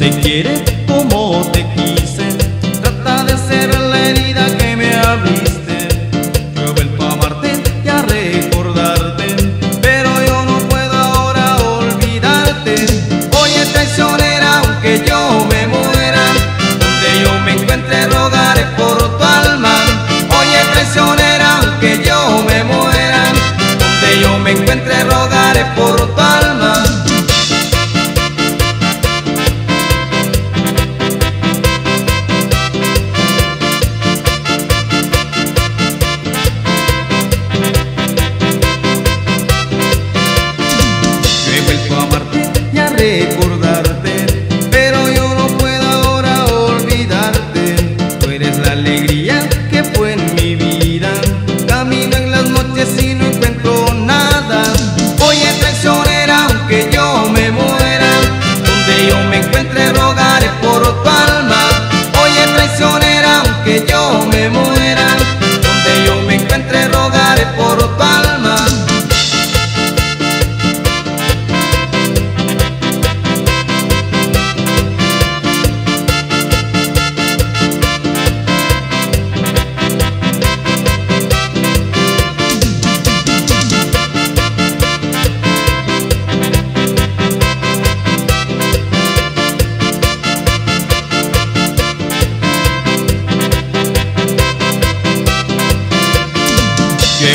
se quiere como te quiere.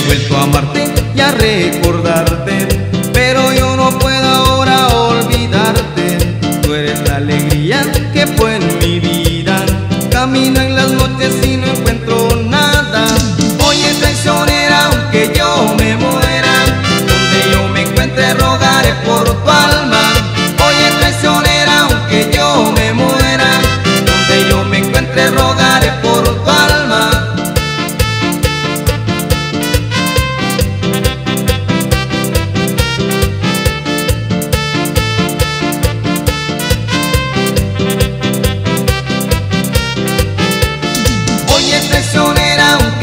vuelto a amarte y a recordarte, pero yo no puedo ahora olvidarte. Tú eres la alegría que fue en mi vida. Camina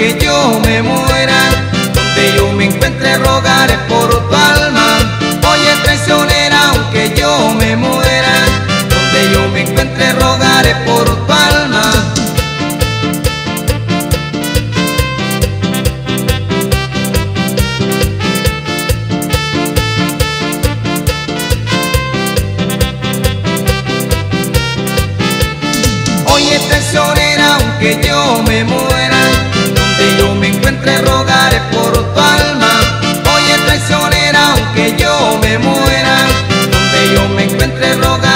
que yo me muera, donde yo me encuentre rogaré por tu alma. Oye traicionera, aunque yo me muera, donde yo me encuentre rogaré por tu alma. Oye traicionera, aunque yo me muera. entre rogar.